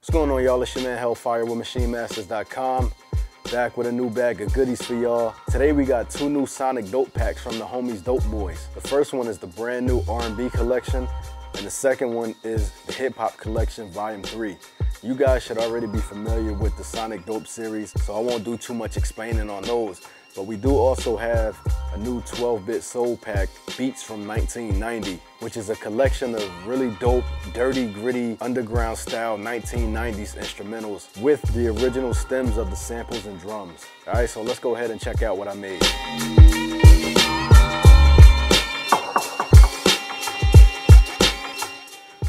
What's going on, y'all? It's your man Hellfire with MaschineMasters.com. Back with a new bag of goodies for y'all. Today we got two new Sonic Dope packs from the homies Dope Boyz. The first one is the brand new R&B collection, and the second one is the Hip Hop Collection Volume 3. You guys should already be familiar with the Sonic Dope series, so I won't do too much explaining on those. But we do also have a new 12-bit soul pack, Beats from 1990, which is a collection of really dope, dirty, gritty, underground style 1990s instrumentals with the original stems of the samples and drums. All right, so let's go ahead and check out what I made.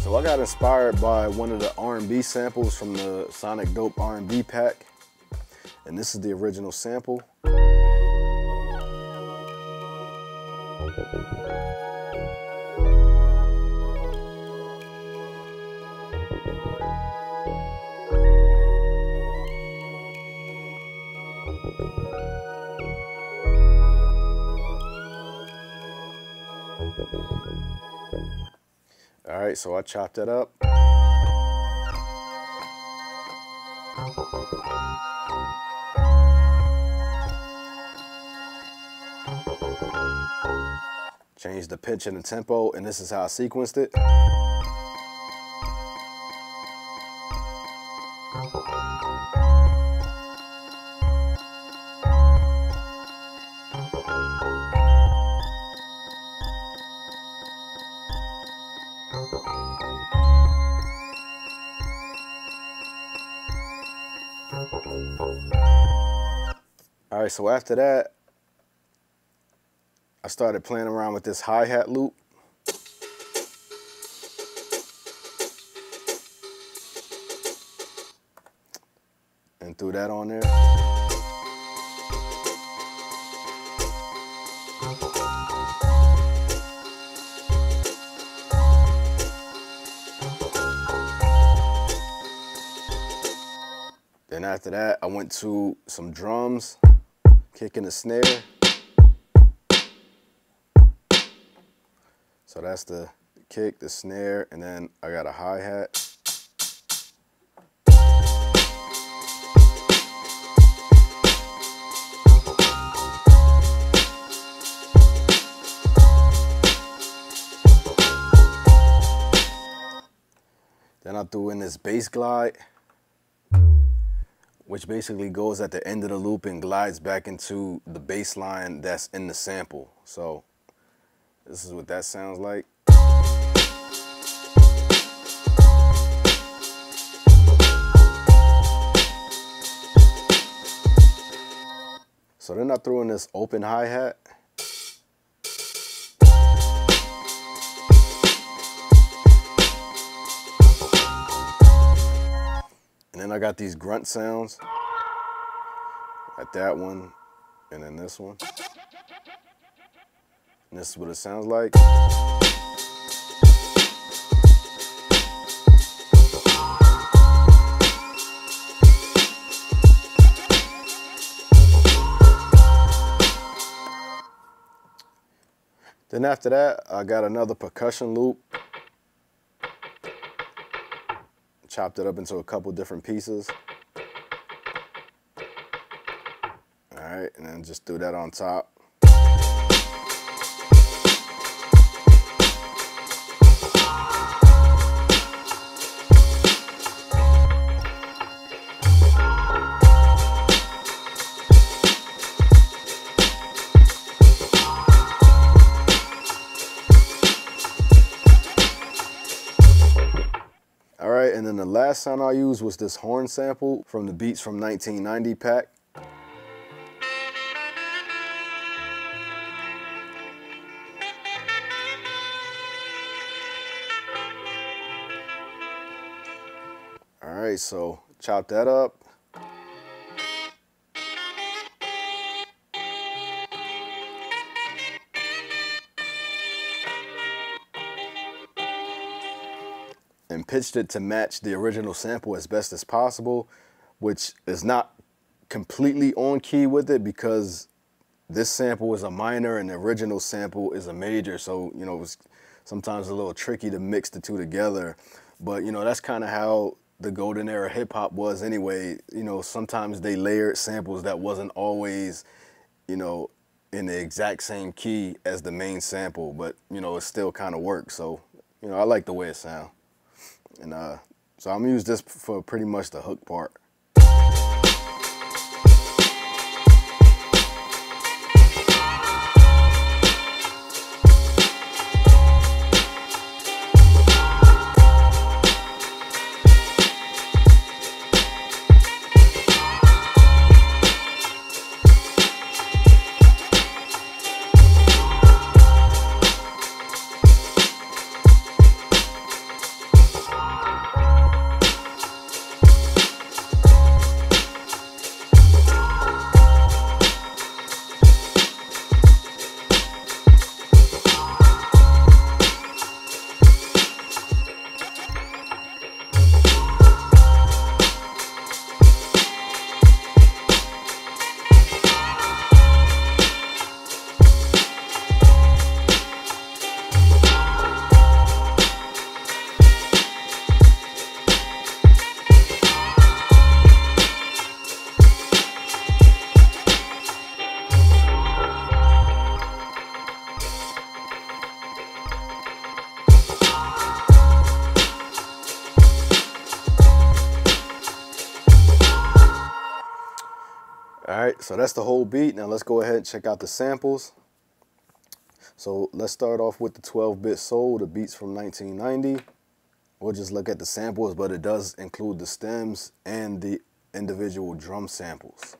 So I got inspired by one of the R&B samples from the Sonic Dope R&B pack. And this is the original sample. All right, so I chopped that up. Change the pitch and the tempo, and this is how I sequenced it. All right, so after that, I started playing around with this hi-hat loop. And threw that on there. Then after that, I went to some drums, kicking the snare. So that's the kick, the snare, and then I got a hi-hat. Then I threw in this bass glide, which basically goes at the end of the loop and glides back into the bass line that's in the sample. So this is what that sounds like. So then I threw in this open hi-hat. And then I got these grunt sounds. At that one, and then this one. And this is what it sounds like. Then after that, I got another percussion loop. Chopped it up into a couple different pieces. All right, and then just threw that on top. Last sound I used was this horn sample from the Beats from 1990 pack. All right, so chop that up. Pitched it to match the original sample as best as possible, which is not completely on key with it because this sample is a minor and the original sample is a major. So, you know, it was sometimes a little tricky to mix the two together. But, you know, that's kind of how the golden era hip hop was anyway. You know, sometimes they layered samples that wasn't always, you know, in the exact same key as the main sample, but you know, it still kind of works. So, you know, I like the way it sounds. And uh, so I'm gonna use this for pretty much the hook part. All right, so that's the whole beat. Now let's go ahead and check out the samples. So let's start off with the 12-bit soul, the beats from 1990. We'll just look at the samples, but it does include the stems and the individual drum samples.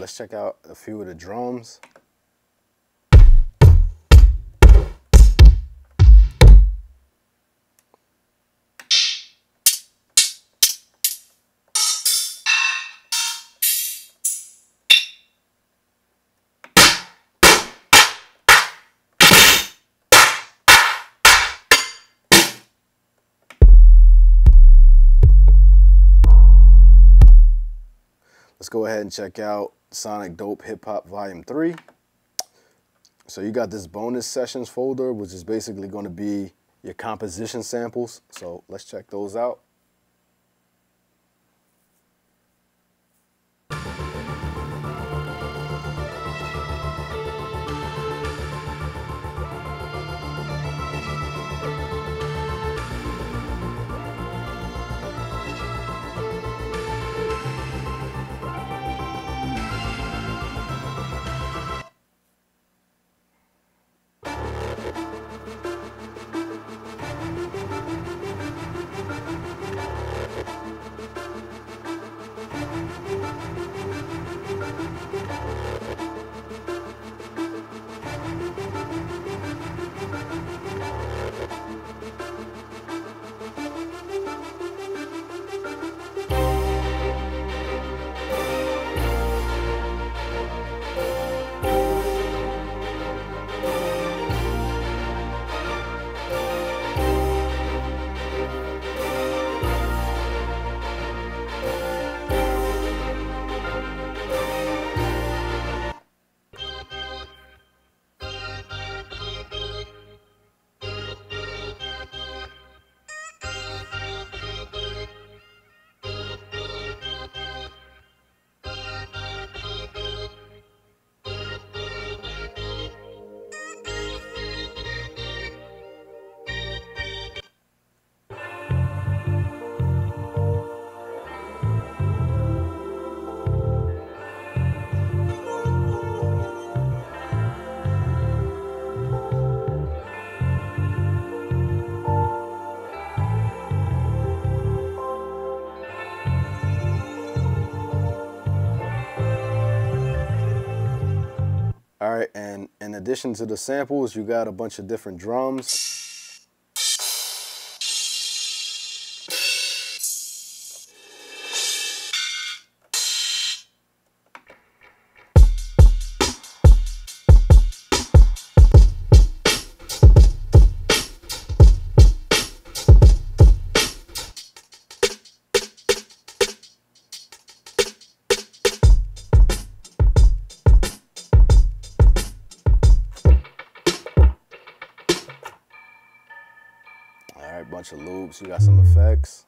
Right, let's check out a few of the drums. Let's go ahead and check out Sonic Dope Hip Hop Volume 3. So you got this bonus sessions folder, which is basically going to be your composition samples. So let's check those out. Right, and in addition to the samples, you got a bunch of different drums. Bunch of loops. You got some effects.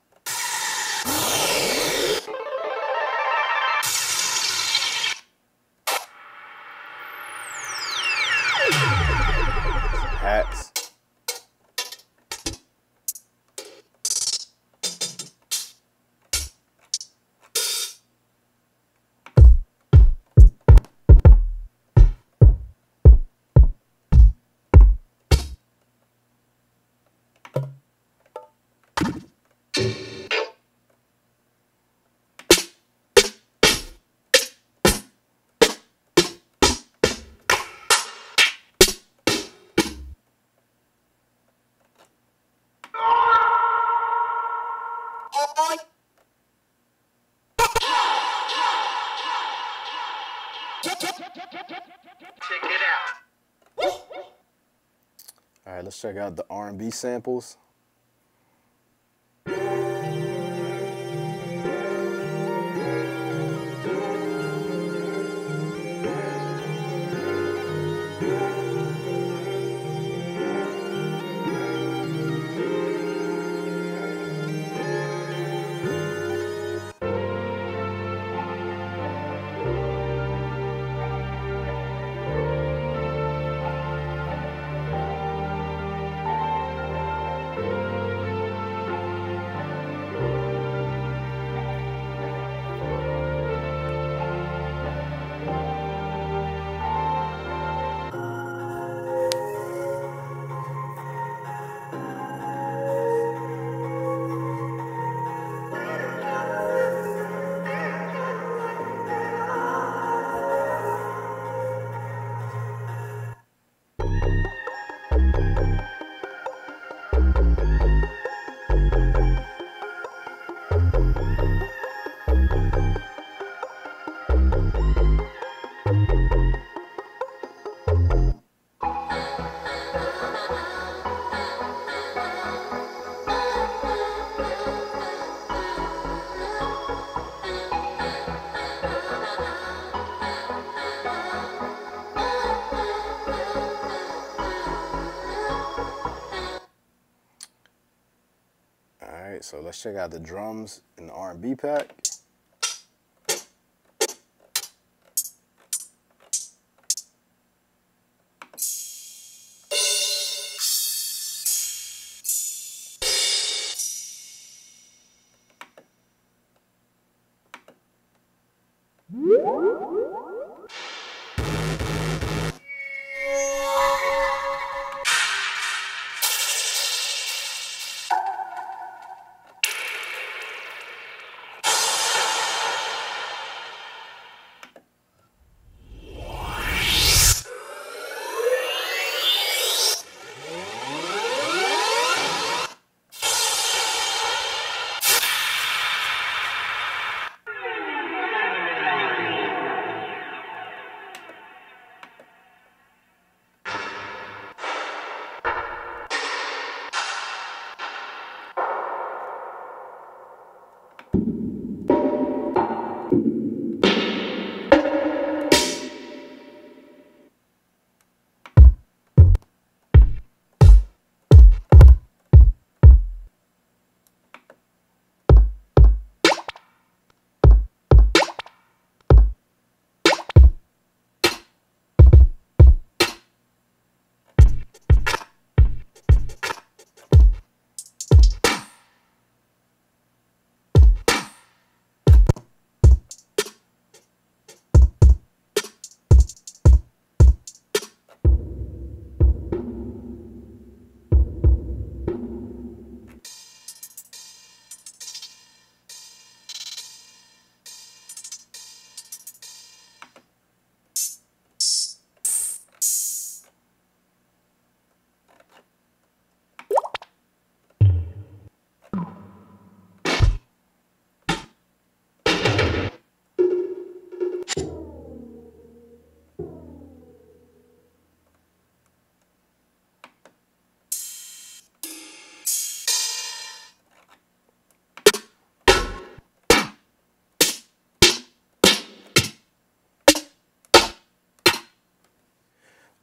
Let's check out the R&B samples. Let's check out the drums in the R&B pack.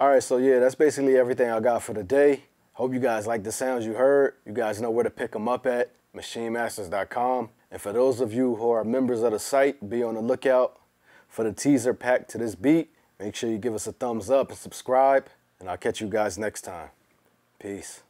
All right, so yeah, that's basically everything I got for today. Hope you guys like the sounds you heard. You guys know where to pick them up at, maschinemasters.com. And for those of you who are members of the site, be on the lookout for the teaser pack to this beat. Make sure you give us a thumbs up and subscribe. And I'll catch you guys next time. Peace.